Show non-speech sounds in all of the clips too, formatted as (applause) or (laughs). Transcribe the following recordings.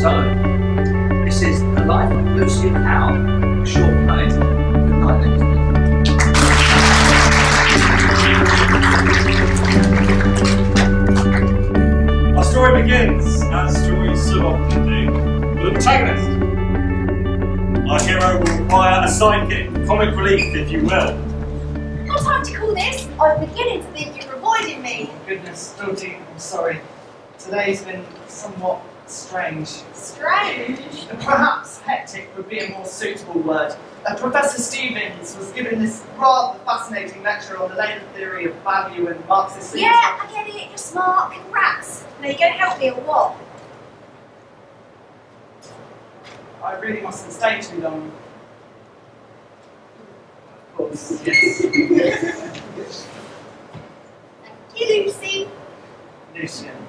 So, this is the life of Lucian Howe, a short play. Good night, ladies and gentlemen. Our story begins, as stories so often do, with a protagonist. Our hero will require a sidekick, comic relief, if you will. What time to call this? I'm beginning to think you're avoiding me. Goodness, Georgie, I'm sorry. Today's been somewhat strange. Strange. (laughs) Perhaps hectic would be a more suitable word. Uh, Professor Stevens was giving this rather fascinating lecture on the labour theory of value and Marxist. Yeah, I get it. You're smart. Congrats. Now you're going to help me or what? I really mustn't stay too long. Of course, yes. Thank you, Lucy. Lucian.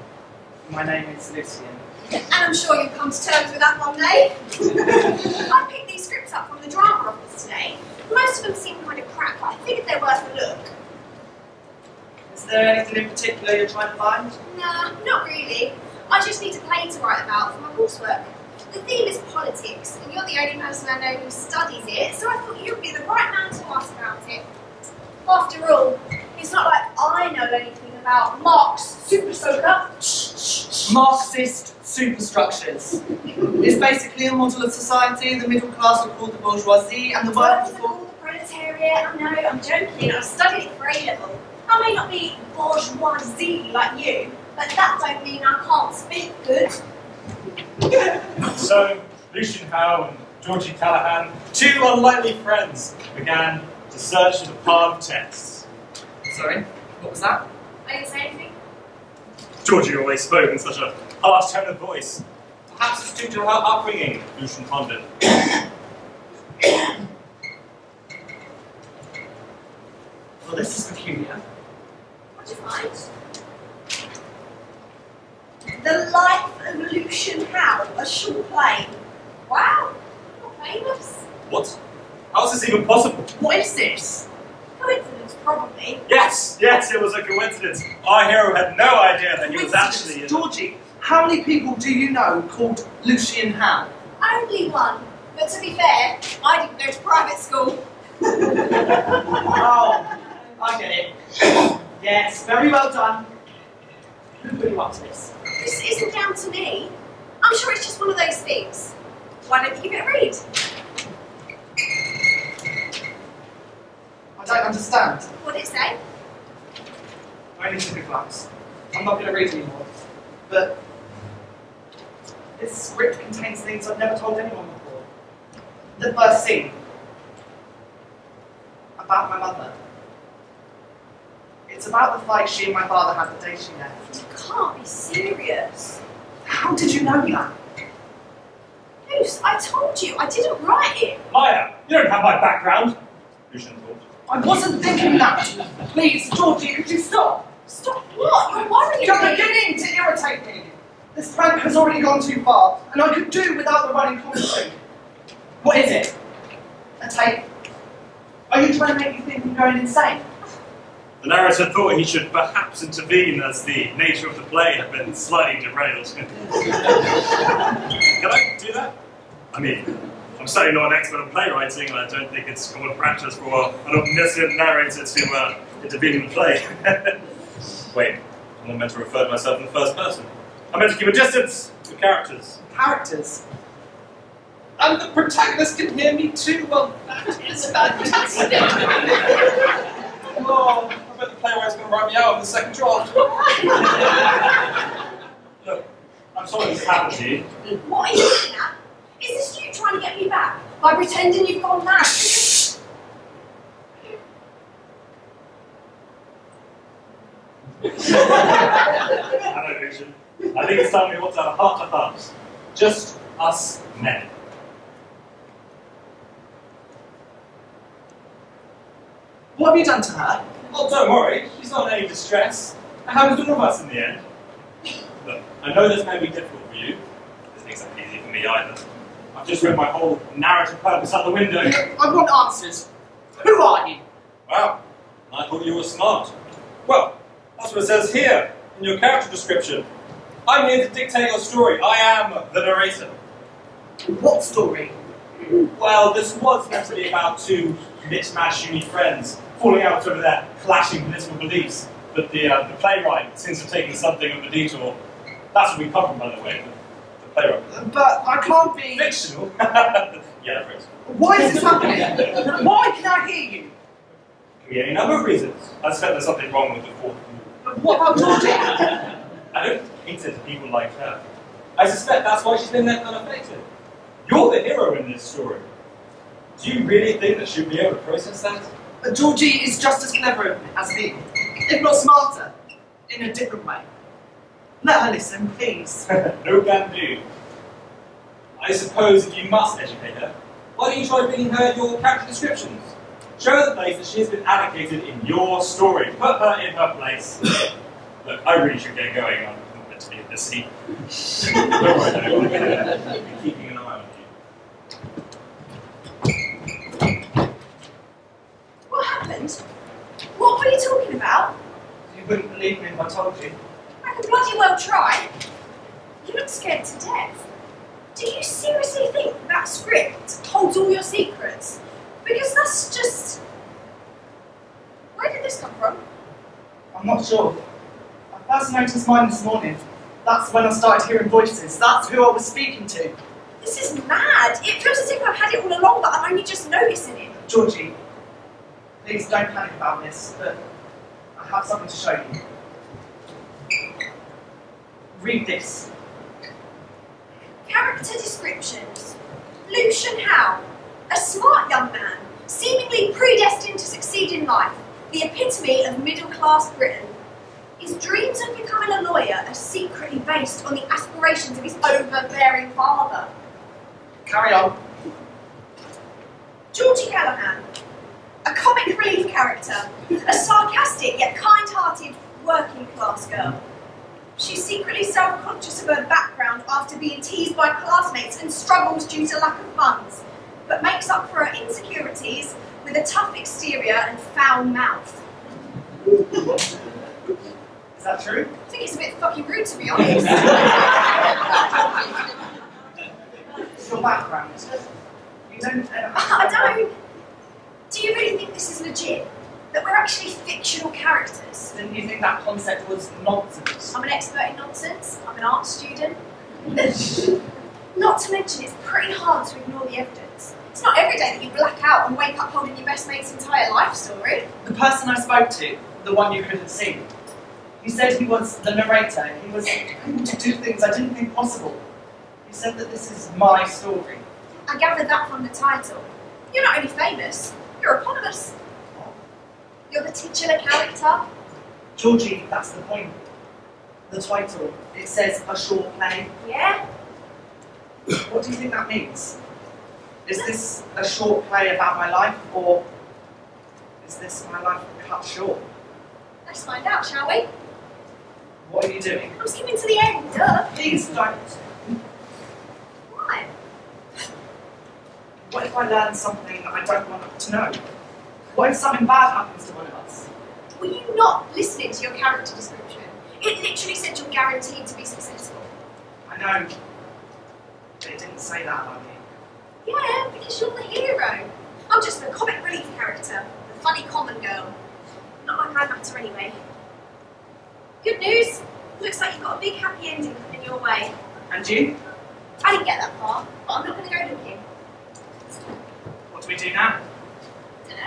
My name is Lucian. And I'm sure you'll come to terms with that one day. (laughs) I picked these scripts up from the drama office today. Most of them seem kind of crap, but I figured they're worth a look. Is there anything in particular you're trying to find? Nah, not really. I just need a play to write about for my coursework. The theme is politics, and you're the only person I know who studies it, so I thought you'd be the right man to ask about it. After all, it's not like I know anything about Marx, Super Soaker. Marxist superstructures. It's basically a model of society. The middle class are called the bourgeoisie, and the Words working are class. called the proletariat. I know, I'm joking. I studied it for A level. I may not be bourgeoisie like you, but that don't mean I can't speak good. So, Lucian Howe and Georgie Callahan, two unlikely friends, began to search for the palm texts. Sorry, what was that? I didn't say anything. Georgie always spoke in such a harsh tone of voice. Perhaps it's due to her upbringing, Lucian pondered. (coughs) Well, this is peculiar. What do you find? The Life of Lucian Howe, a short play. Wow, not famous. What? How is this even possible? What is this? Coincidence, probably. Yes, yes, it was a coincidence. Our hero had no idea that he was actually in Georgie, how many people do you know called Lucian Howe? Only one. But to be fair, I didn't go to private school. oh, I get it. Yes, very well done. Who put you up to this? This isn't down to me. I'm sure it's just one of those things. Why don't you give it a read? I don't understand. What did it say? I only took a glance. I'm not going to read anymore. But this script contains things I've never told anyone before. The first scene about my mother. It's about the fight she and my father had the day she left. You can't be serious. How did you know that? Luce, I told you, I didn't write it. Maya, you don't have my background. Lucian thought. I wasn't thinking that. Please, Georgie, could you stop? Stop what? You're worrying You're me. beginning to irritate me. This prank has already gone too far, and I could do without the running commentary. What is it? A tape? Are you trying to make me think I'm going insane? The narrator thought he should perhaps intervene as the nature of the play had been slightly derailed. (laughs) Can I do that? I mean, I'm certainly not an expert on playwriting, and I don't think it's common practice for an omniscient narrator to uh, intervene in the play. (laughs) Wait, I'm not meant to refer to myself in the first person. I'm meant to keep a distance to characters. Characters. And the protagonist can hear me too. Well, that is fantastic. (laughs) Oh, I bet the playwright's going to write me out in the second draft. (laughs) Look, I'm sorry this happened to you. What are you looking? Is this you trying to get me back by pretending you've gone mad? (laughs) Hello, Lucian. I think it's time we have a heart to heart. Just us men. What have you done to her? Oh, don't worry, she's not in any distress. It happens to all of us in the end. Look, I know this may be difficult for you. This makes it easy for me either. I've just read my whole narrative purpose out the window. I want answers. Who are you? Wow, I thought you were smart. Well, that's what it says here in your character description. I'm here to dictate your story. I am the narrator. What story? Well, this was meant to be about two mismatched uni friends falling out over their clashing political beliefs. But the, uh, the playwright seems to have taken something of a detour. That's what we come from, by the way. The, the playwright. But I can't be. Fictional. (laughs) yeah, that's Why is this happening? Why can I hear you? Could be any number of reasons. I suspect there's something wrong with the fourth. What about Georgie? I don't hate it people like her. I suspect that's why she's been left unaffected. You're the hero in this story. Do you really think that she'll be able to process that? But Georgie is just as clever as me, if not smarter, in a different way. Let her listen, please. (laughs) no can do. I suppose if you must educate her, why don't you try bringing her your character descriptions? Show her the place that she has been allocated in your story. Put her in her place. (laughs) Look, I really should get going. I'm not meant to be in this seat. don't worry, I will be keeping an eye on you. What happened? What were you talking about? You wouldn't believe me if I told you. I could bloody well try. You look scared to death. Do you seriously think that script holds all your secrets? Because that's just. Where did this come from? I'm not sure. I first noticed mine this morning. That's when I started hearing voices. That's who I was speaking to. This is mad. It feels as if I've had it all along, but I'm only just noticing it. Georgie, please don't panic about this, but I have something to show you. Read this. Character descriptions. Lucian Howe, a smart young man, seemingly predestined to succeed in life, the epitome of middle class Britain. His dreams of becoming a lawyer are secretly based on the aspirations of his overbearing father. Carry on. Georgie Callahan, a comic relief character, a sarcastic yet kind hearted working class girl. She's secretly self conscious of her background after being teased by classmates and struggles due to lack of funds, but makes up for her insecurities with a tough exterior and foul mouth. (laughs) Is that true? I think it's a bit fucking rude to be honest. (laughs) (laughs) Your background. You don't ever (laughs) I don't. Do you really think this is legit? That we're actually fictional characters? Didn't you think that concept was nonsense? I'm an expert in nonsense. I'm an art student. not to mention, it's pretty hard to ignore the evidence. It's not every day that you black out and wake up holding your best mate's entire life story. The person I spoke to, the one you couldn't see, he said he was the narrator. He was able to do things I didn't think possible. He said that this is my story. I gathered that from the title. You're not only famous, you're eponymous. You're the titular character. Georgie, that's the point. The title, it says a short play. Yeah? What do you think that means? Is this a short play about my life, or is this my life cut short? Let's find out, shall we? What are you doing? I'm skipping to the end, duh. Please don't. Why? What if I learn something that I don't want to know? What if something bad happens to one of us? Were you not listening to your character description? It literally said you're guaranteed to be successful. I know. But it didn't say that about me. Yeah, because you're the hero. I'm just the comic relief character, the funny common girl. Not like I matter anyway. Good news. Looks like you've got a big happy ending coming your way. And you? I didn't get that far, but I'm not going to go looking. What do we do now? Don't know.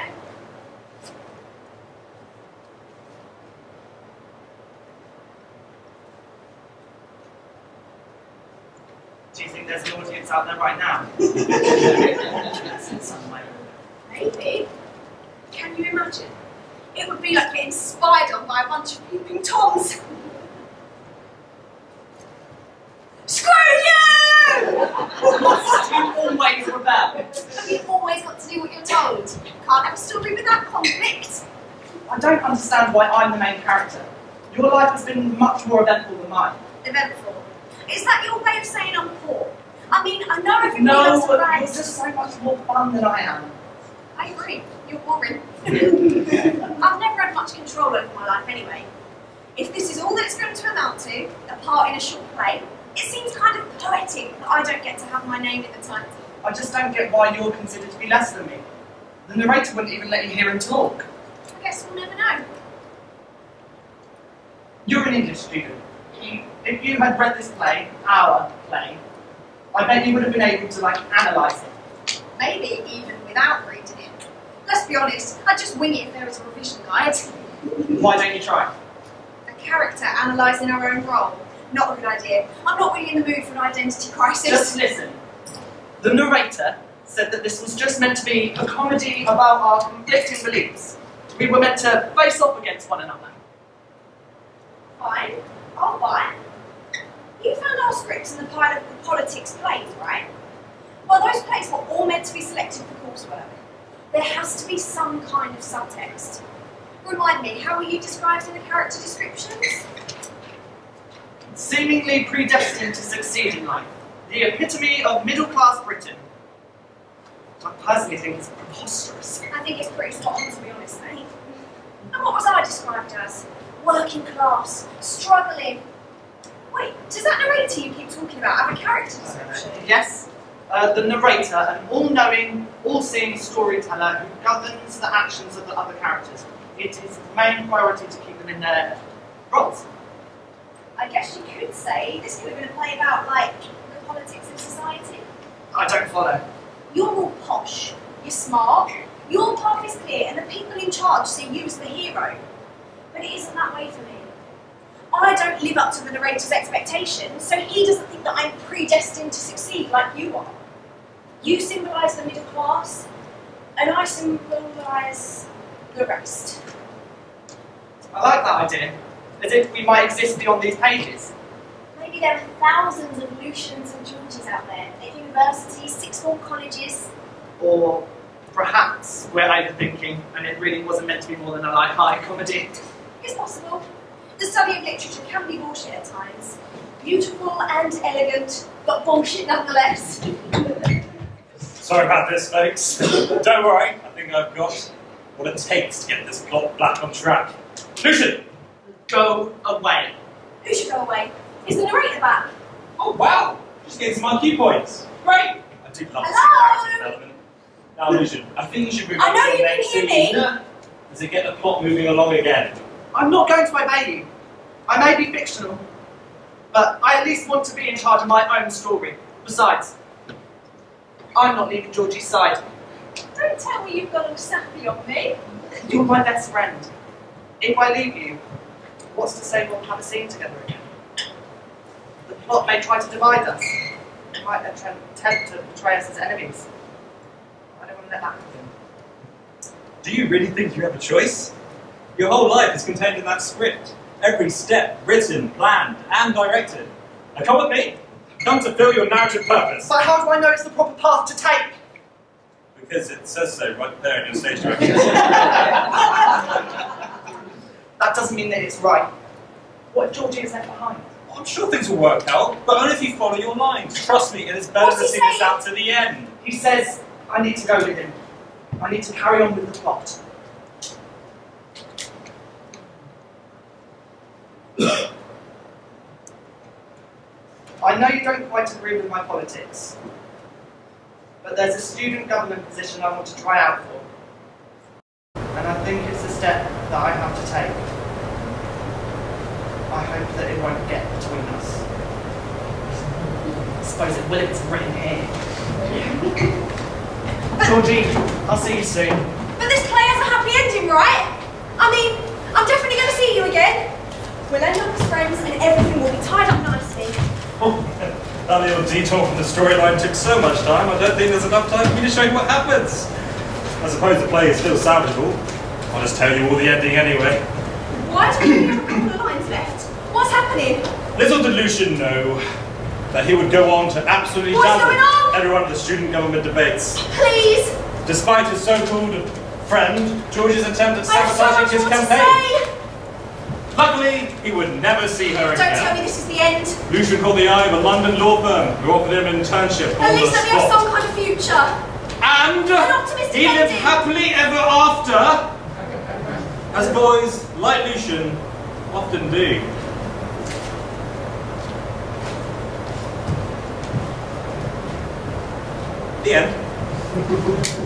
Do you think there's an audience out there right now? (laughs) In some way. Maybe. Can you imagine? It would be like getting spied on by a bunch of peeping toms. Screw you! you always rebel. You've always got to do what you're told. Can't have a story without conflict. I don't understand why I'm the main character. Your life has been much more eventful than mine. Eventful. Is that your way of saying I'm poor? I mean, I know everybody No, loves you're just so much more fun than I am. I agree. You're boring. I've never had much control over my life anyway. If this is all that it's going to amount to, a part in a short play. It seems kind of poetic that I don't get to have my name in the title. I just don't get why you're considered to be less than me. The narrator wouldn't even let you hear him talk. I guess we'll never know. You're an English student. You, if you had read this play, our play, I bet you would have been able to like analyse it. Maybe even without reading. Let's be honest, I'd just wing it if there was a revision guide. Why don't you try? A character analysing our own role. Not a good idea. I'm not really in the mood for an identity crisis. Just listen. The narrator said that this was just meant to be a comedy about our conflicting beliefs. We were meant to face off against one another. Fine, oh, I'll buy. You found our scripts in the pile of the politics plays, right? Well, those plays were all meant to be selected for coursework. There has to be some kind of subtext. Remind me, how were you described in the character descriptions? Seemingly predestined to succeed in life. The epitome of middle class Britain. I personally think it's preposterous. I think it's pretty spot on, to be honest, mate. And what was I described as? Working class, struggling. Wait, does that narrator you keep talking about have a character description? Yes, uh, the narrator, an all-knowing, all-seeing storyteller who governs the actions of the other characters. It is his main priority to keep them in their roles. I guess you could say this could have been a play about, like, the politics of society. I don't follow. You're all posh, you're smart, your path is clear, and the people in charge see you as the hero. But it isn't that way for me. I don't live up to the narrator's expectations, so he doesn't think that I'm predestined to succeed like you are. You symbolise the middle class, and I symbolise the rest. I like that idea. As if we might exist beyond these pages. Maybe there are thousands of Lucians and Georges out there at universities, sixth form colleges. Or perhaps we're overthinking and it really wasn't meant to be more than a light-hearted comedy. It's possible. The study of literature can be bullshit at times. Beautiful and elegant, but bullshit nonetheless. Sorry about this, folks. Don't worry, I think I've got what it takes to get this plot back on track. Lucian! Go away. Who should go away? Is the narrator back? Oh wow! Just getting some monkey points. Great! I do love Hello? this character development. Now, Lucian, I think you should move I on know to the you can next hear scene. me. Does it get the plot moving along again? I'm not going to obey you. I may be fictional, but I at least want to be in charge of my own story. Besides, I'm not leaving Georgie's side. Don't tell me you've got all sappy on me. You're my best friend. If I leave you, what's to say we'll have a scene together again? The plot may try to divide us. It might attempt attempt to portray us as enemies. I don't want to let that happen. Do you really think you have a choice? Your whole life is contained in that script. Every step written, planned, and directed. Now come with me. Come to fill your narrative purpose. But how do I know it's the proper path to take? Because it says so right there in your stage (laughs) direction. That doesn't mean that it's right. What if Georgie is left behind? I'm sure things will work out, but only if you follow your lines. Trust me, it is better What's to see this out to the end. He says, I need to go with him. I need to carry on with the plot. I know you don't quite agree with my politics, but there's a student government position I want to try out for. And I think it's a step that I have to take. I hope that it won't get between us. I suppose it will if it's written here. (laughs) Georgie, I'll see you soon. But this play has a happy ending, right? I mean, I'm definitely going to see you again. We'll end up as friends and everything will be tied up nicely. Oh, that little detour from the storyline took so much time, I don't think there's enough time for me to show you what happens. I suppose the play is still salvageable. I'll just tell you all the ending anyway. Why do we have a couple of lines left? What's happening? Little did Lucian know that he would go on to absolutely dazzle everyone at the student government debates. Please! Despite his so-called friend, George's attempt at so sabotaging much his campaign. Luckily, he would never see her again. Don't tell me this is the end. Lucian called the eye of a London law firm who offered him an internship At least I have some kind of future. And an he lived happily ever after, as boys like Lucian often do. The end.